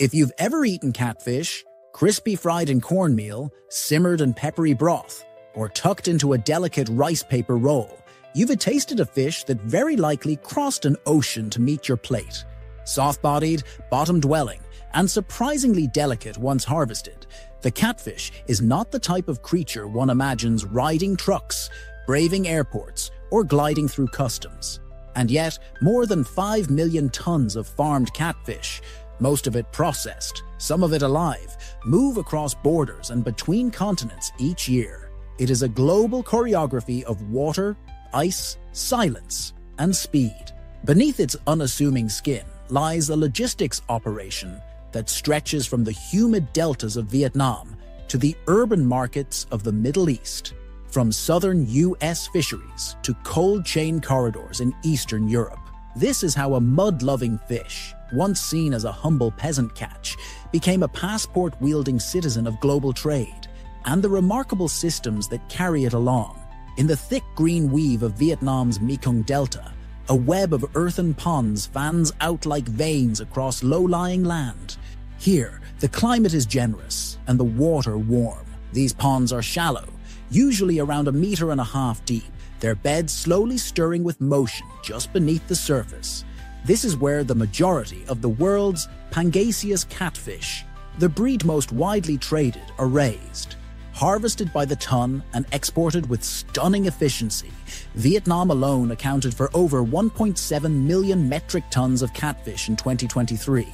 If you've ever eaten catfish, crispy fried in cornmeal, simmered in peppery broth, or tucked into a delicate rice paper roll, you've tasted a fish that very likely crossed an ocean to meet your plate. Soft bodied, bottom dwelling, and surprisingly delicate once harvested, the catfish is not the type of creature one imagines riding trucks, braving airports, or gliding through customs. And yet, more than 5 million tons of farmed catfish, most of it processed, some of it alive, move across borders and between continents each year. It is a global choreography of water, ice, silence, and speed. Beneath its unassuming skin lies a logistics operation that stretches from the humid deltas of Vietnam to the urban markets of the Middle East, from southern US fisheries to cold chain corridors in Eastern Europe. This is how a mud-loving fish, once seen as a humble peasant catch, became a passport-wielding citizen of global trade, and the remarkable systems that carry it along. In the thick green weave of Vietnam's Mekong Delta, a web of earthen ponds fans out like veins across low-lying land. Here, the climate is generous and the water warm. These ponds are shallow, usually around a meter and a half deep, their beds slowly stirring with motion just beneath the surface. This is where the majority of the world's Pangasius catfish, the breed most widely traded, are raised. Harvested by the ton and exported with stunning efficiency, Vietnam alone accounted for over 1.7 million metric tons of catfish in 2023,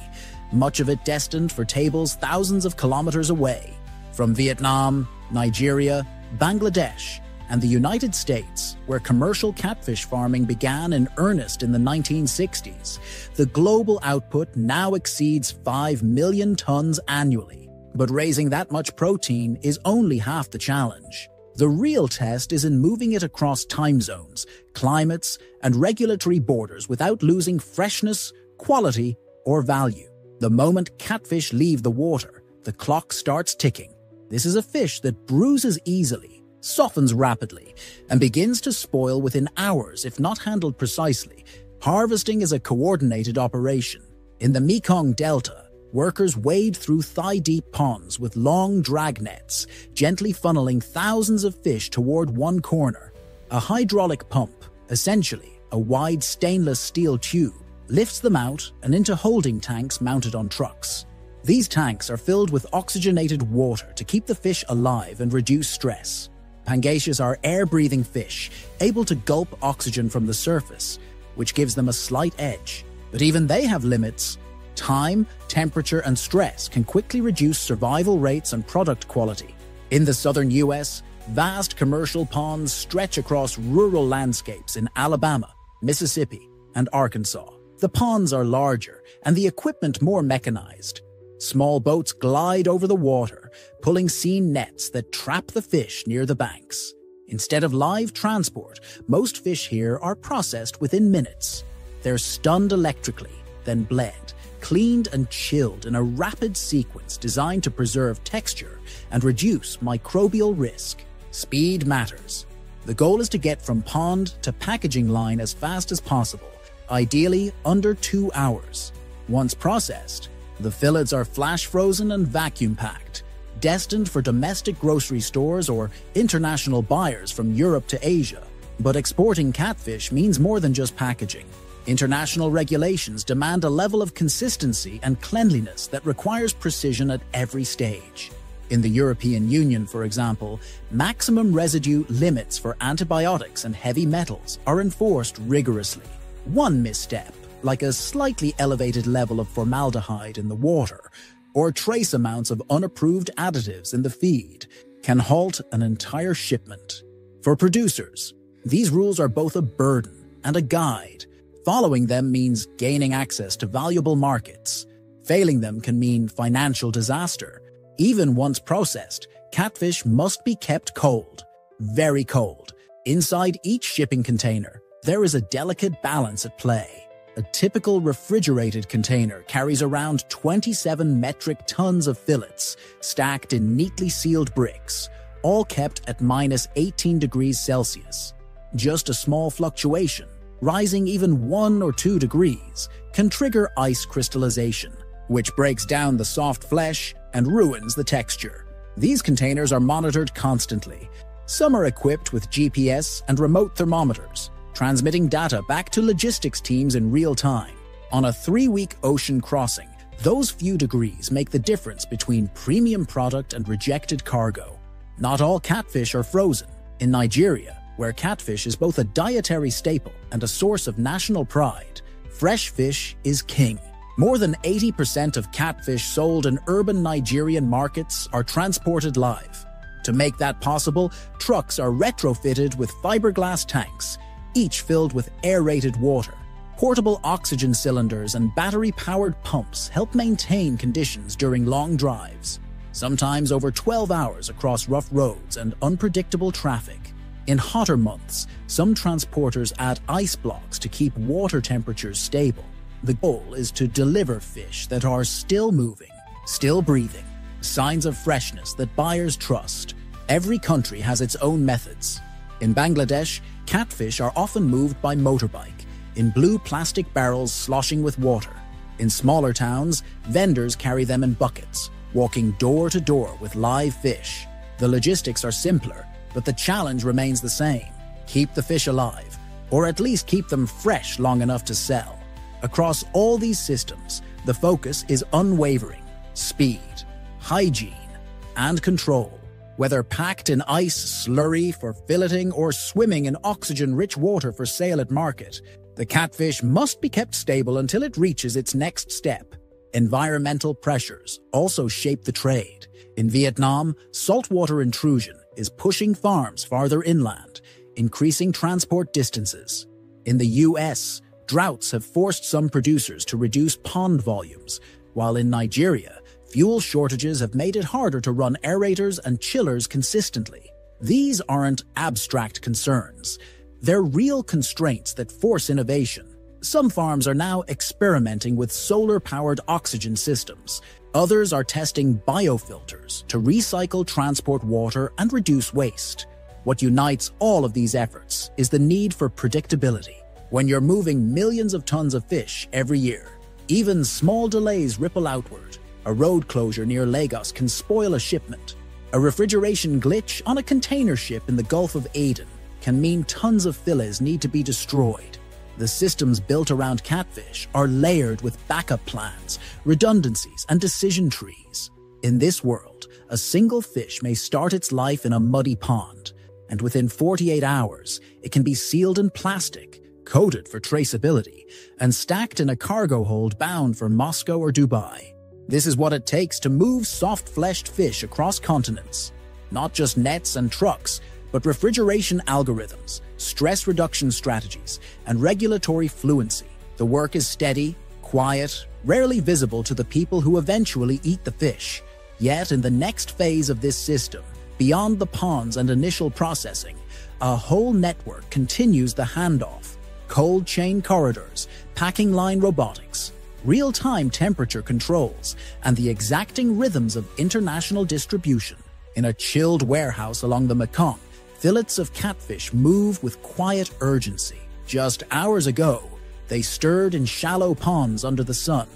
much of it destined for tables thousands of kilometers away. From Vietnam, Nigeria, Bangladesh, and the United States, where commercial catfish farming began in earnest in the 1960s, the global output now exceeds 5 million tons annually. But raising that much protein is only half the challenge. The real test is in moving it across time zones, climates, and regulatory borders without losing freshness, quality, or value. The moment catfish leave the water, the clock starts ticking. This is a fish that bruises easily, softens rapidly, and begins to spoil within hours if not handled precisely. Harvesting is a coordinated operation. In the Mekong Delta, workers wade through thigh-deep ponds with long drag nets, gently funneling thousands of fish toward one corner. A hydraulic pump, essentially a wide stainless steel tube, lifts them out and into holding tanks mounted on trucks. These tanks are filled with oxygenated water to keep the fish alive and reduce stress. Pangasius are air-breathing fish, able to gulp oxygen from the surface, which gives them a slight edge. But even they have limits, Time, temperature, and stress can quickly reduce survival rates and product quality. In the southern US, vast commercial ponds stretch across rural landscapes in Alabama, Mississippi, and Arkansas. The ponds are larger and the equipment more mechanized. Small boats glide over the water, pulling seine nets that trap the fish near the banks. Instead of live transport, most fish here are processed within minutes. They're stunned electrically, then bled, cleaned and chilled in a rapid sequence designed to preserve texture and reduce microbial risk. Speed matters. The goal is to get from pond to packaging line as fast as possible, ideally under two hours. Once processed, the fillets are flash frozen and vacuum packed, destined for domestic grocery stores or international buyers from Europe to Asia. But exporting catfish means more than just packaging. International regulations demand a level of consistency and cleanliness that requires precision at every stage. In the European Union, for example, maximum residue limits for antibiotics and heavy metals are enforced rigorously. One misstep, like a slightly elevated level of formaldehyde in the water, or trace amounts of unapproved additives in the feed, can halt an entire shipment. For producers, these rules are both a burden and a guide, Following them means gaining access to valuable markets. Failing them can mean financial disaster. Even once processed, catfish must be kept cold. Very cold. Inside each shipping container, there is a delicate balance at play. A typical refrigerated container carries around 27 metric tons of fillets, stacked in neatly sealed bricks, all kept at minus 18 degrees Celsius. Just a small fluctuation rising even one or two degrees, can trigger ice crystallization. which breaks down the soft flesh and ruins the texture. These containers are monitored constantly. Some are equipped with GPS and remote thermometers, transmitting data back to logistics teams in real time. On a three week ocean crossing, those few degrees make the difference between premium product and rejected cargo. Not all catfish are frozen. In Nigeria, where catfish is both a dietary staple and a source of national pride, fresh fish is king. More than 80% of catfish sold in urban Nigerian markets are transported live. To make that possible, trucks are retrofitted with fiberglass tanks, each filled with aerated water. Portable oxygen cylinders and battery powered pumps help maintain conditions during long drives, sometimes over 12 hours across rough roads and unpredictable traffic. In hotter months, some transporters add ice blocks to keep water temperatures stable. The goal is to deliver fish that are still moving, still breathing, signs of freshness that buyers trust. Every country has its own methods. In Bangladesh, catfish are often moved by motorbike in blue plastic barrels sloshing with water. In smaller towns, vendors carry them in buckets, walking door to door with live fish. The logistics are simpler, but the challenge remains the same keep the fish alive, or at least keep them fresh long enough to sell. Across all these systems, the focus is unwavering speed, hygiene, and control. Whether packed in ice slurry for filleting or swimming in oxygen rich water for sale at market, the catfish must be kept stable until it reaches its next step. Environmental pressures also shape the trade. In Vietnam, saltwater intrusion is pushing farms farther inland, increasing transport distances. In the US, droughts have forced some producers to reduce pond volumes, while in Nigeria, fuel shortages have made it harder to run aerators and chillers consistently. These aren't abstract concerns. They're real constraints that force innovation. Some farms are now experimenting with solar powered oxygen systems. Others are testing biofilters to recycle transport water and reduce waste. What unites all of these efforts is the need for predictability. When you're moving millions of tons of fish every year, even small delays ripple outward. A road closure near Lagos can spoil a shipment. A refrigeration glitch on a container ship in the Gulf of Aden can mean tons of fillets need to be destroyed. The systems built around catfish are layered with backup plans, redundancies, and decision trees. In this world, a single fish may start its life in a muddy pond, and within 48 hours, it can be sealed in plastic, coated for traceability, and stacked in a cargo hold bound for Moscow or Dubai. This is what it takes to move soft fleshed fish across continents. Not just nets and trucks, but refrigeration algorithms, stress reduction strategies, and regulatory fluency. The work is steady, quiet, rarely visible to the people who eventually eat the fish. Yet, in the next phase of this system, beyond the ponds and initial processing, a whole network continues the handoff. Cold chain corridors, packing line robotics, real time temperature controls, and the exacting rhythms of international distribution. In a chilled warehouse along the Mekong, fillets of catfish move with quiet urgency. Just hours ago, they stirred in shallow ponds under the sun.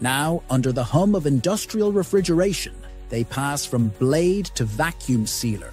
Now, under the hum of industrial refrigeration, they pass from blade to vacuum sealer,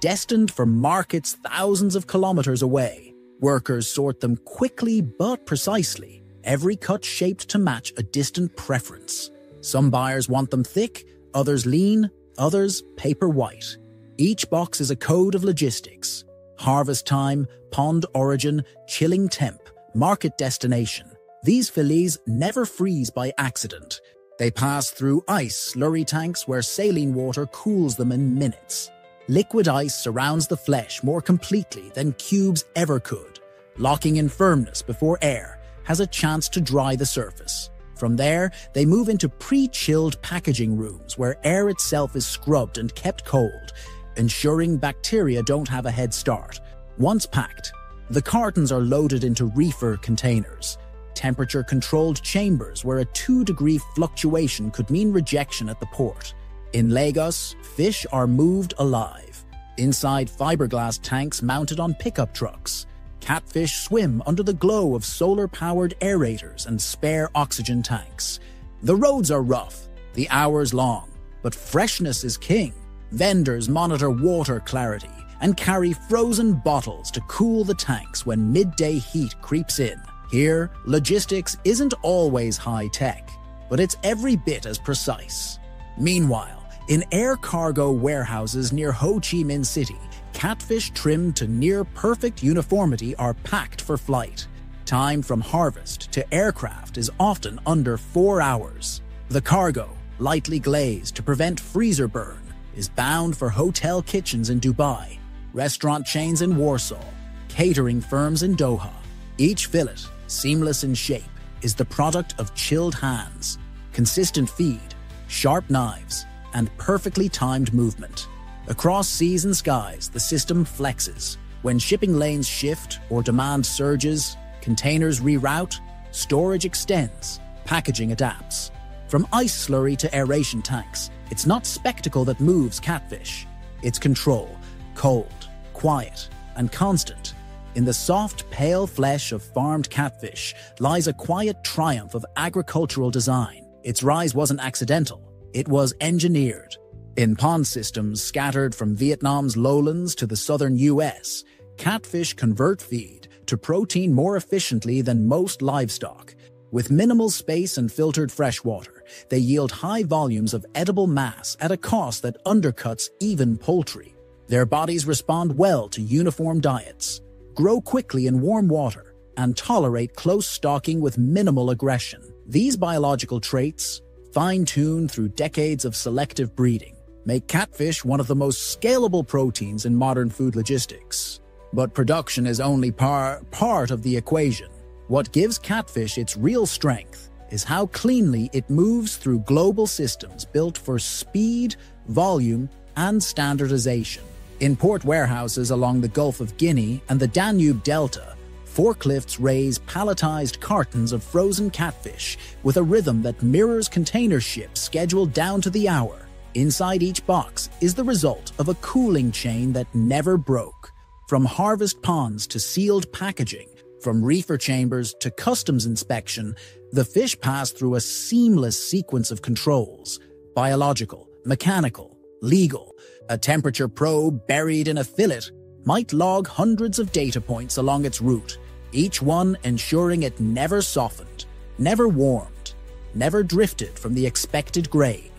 destined for markets thousands of kilometers away. Workers sort them quickly but precisely, every cut shaped to match a distant preference. Some buyers want them thick, others lean, others paper white. Each box is a code of logistics harvest time, pond origin, chilling temp, market destination. These fillets never freeze by accident. They pass through ice slurry tanks where saline water cools them in minutes. Liquid ice surrounds the flesh more completely than cubes ever could, locking in firmness before air has a chance to dry the surface. From there, they move into pre chilled packaging rooms where air itself is scrubbed and kept cold, ensuring bacteria don't have a head start. Once packed, the cartons are loaded into reefer containers, temperature controlled chambers where a 2 degree fluctuation could mean rejection at the port. In Lagos, fish are moved alive, inside fiberglass tanks mounted on pickup trucks. Catfish swim under the glow of solar powered aerators and spare oxygen tanks. The roads are rough, the hours long, but freshness is king. Vendors monitor water clarity and carry frozen bottles to cool the tanks when midday heat creeps in. Here, logistics isn't always high tech, but it's every bit as precise. Meanwhile, in air cargo warehouses near Ho Chi Minh City, catfish trimmed to near perfect uniformity are packed for flight. Time from harvest to aircraft is often under four hours. The cargo, lightly glazed to prevent freezer burn, is bound for hotel kitchens in Dubai, restaurant chains in Warsaw, catering firms in Doha. Each fillet, seamless in shape, is the product of chilled hands, consistent feed, sharp knives, and perfectly timed movement. Across seas and skies, the system flexes. When shipping lanes shift or demand surges, containers reroute, storage extends, packaging adapts. From ice slurry to aeration tanks, it's not spectacle that moves catfish. It's control, cold, quiet, and constant. In the soft, pale flesh of farmed catfish lies a quiet triumph of agricultural design. Its rise wasn't accidental, it was engineered. In pond systems scattered from Vietnam's lowlands to the southern US, catfish convert feed to protein more efficiently than most livestock. With minimal space and filtered fresh water, they yield high volumes of edible mass at a cost that undercuts even poultry. Their bodies respond well to uniform diets, grow quickly in warm water, and tolerate close stocking with minimal aggression. These biological traits, fine-tuned through decades of selective breeding, make catfish one of the most scalable proteins in modern food logistics. But production is only par part of the equation. What gives catfish its real strength is how cleanly it moves through global systems built for speed, volume, and standardization. In port warehouses along the Gulf of Guinea and the Danube Delta, forklifts raise palletized cartons of frozen catfish with a rhythm that mirrors container ships scheduled down to the hour. Inside each box is the result of a cooling chain that never broke. From harvest ponds to sealed packaging, from reefer chambers to customs inspection, the fish pass through a seamless sequence of controls biological, mechanical, legal. A temperature probe buried in a fillet might log hundreds of data points along its route, each one ensuring it never softened, never warmed, never drifted from the expected grade.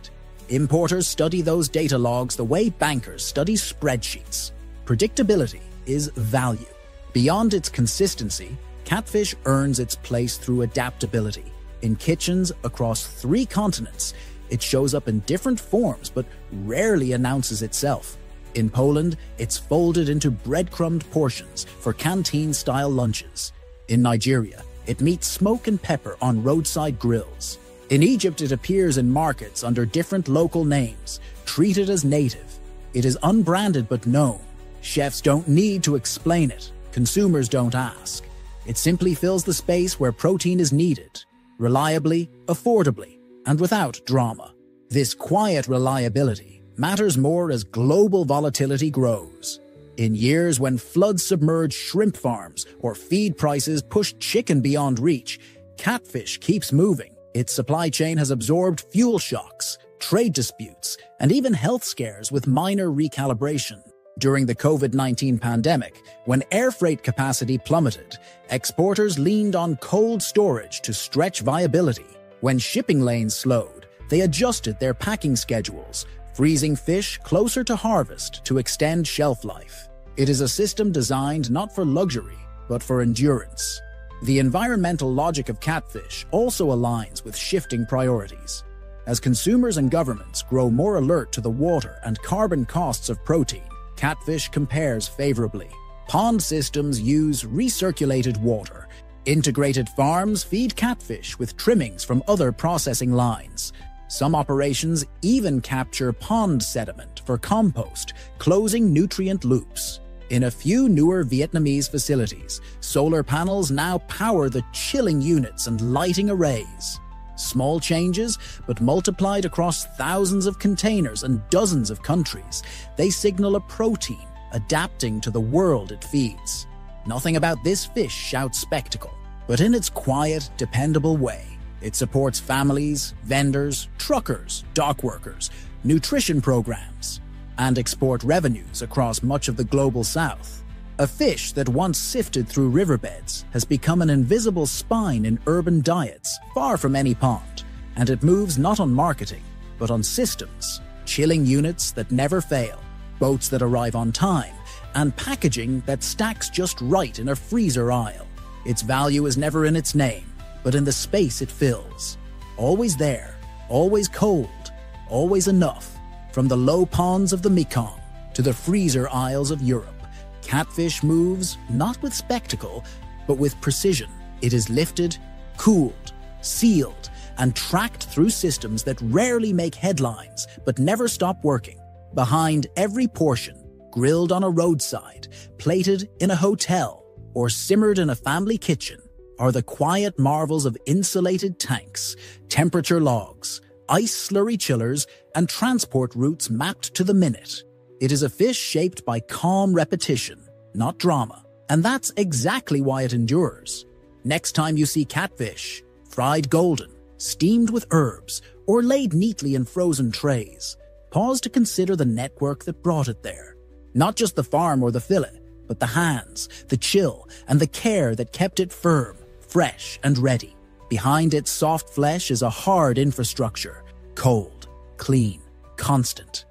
Importers study those data logs the way bankers study spreadsheets. Predictability is value. Beyond its consistency, catfish earns its place through adaptability. In kitchens across three continents, it shows up in different forms but rarely announces itself. In Poland, it's folded into breadcrumbed portions for canteen-style lunches. In Nigeria, it meets smoke and pepper on roadside grills. In Egypt, it appears in markets under different local names, treated as native. It is unbranded but known. Chefs don't need to explain it. Consumers don't ask. It simply fills the space where protein is needed, reliably, affordably, and without drama. This quiet reliability matters more as global volatility grows. In years when floods submerge shrimp farms or feed prices push chicken beyond reach, catfish keeps moving. Its supply chain has absorbed fuel shocks, trade disputes, and even health scares with minor recalibration. During the COVID-19 pandemic, when air freight capacity plummeted, exporters leaned on cold storage to stretch viability. When shipping lanes slowed, they adjusted their packing schedules, freezing fish closer to harvest to extend shelf life. It is a system designed not for luxury, but for endurance. The environmental logic of catfish also aligns with shifting priorities. As consumers and governments grow more alert to the water and carbon costs of protein, catfish compares favorably. Pond systems use recirculated water. Integrated farms feed catfish with trimmings from other processing lines. Some operations even capture pond sediment for compost, closing nutrient loops. In a few newer Vietnamese facilities, solar panels now power the chilling units and lighting arrays. Small changes, but multiplied across thousands of containers and dozens of countries, they signal a protein adapting to the world it feeds. Nothing about this fish shouts spectacle, but in its quiet, dependable way, It supports families, vendors, truckers, dock workers, nutrition programs, and export revenues across much of the global south. A fish that once sifted through riverbeds has become an invisible spine in urban diets far from any pond, and it moves not on marketing, but on systems, chilling units that never fail, boats that arrive on time, and packaging that stacks just right in a freezer aisle. Its value is never in its name, but in the space it fills. Always there, always cold, always enough. From the low ponds of the Mekong to the freezer aisles of Europe, catfish moves not with spectacle, but with precision. It is lifted, cooled, sealed, and tracked through systems that rarely make headlines but never stop working. Behind every portion, grilled on a roadside, plated in a hotel, or simmered in a family kitchen, are the quiet marvels of insulated tanks, temperature logs, ice slurry chillers, and transport routes mapped to the minute. It is a fish shaped by calm repetition, not drama, and that's exactly why it endures. Next time you see catfish, fried golden, steamed with herbs, or laid neatly in frozen trays, pause to consider the network that brought it there. Not just the farm or the fillet, but the hands, the chill, and the care that kept it firm, fresh, and ready. Behind its soft flesh is a hard infrastructure, cold, clean, constant.